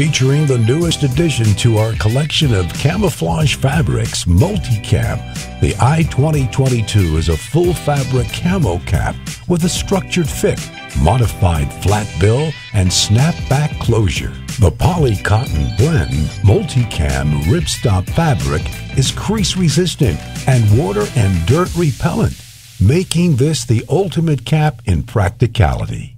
featuring the newest addition to our collection of camouflage fabrics, Multicam. The I-2022 is a full fabric camo cap with a structured fit, modified flat bill, and snapback closure. The poly cotton blend Multicam ripstop fabric is crease resistant and water and dirt repellent, making this the ultimate cap in practicality.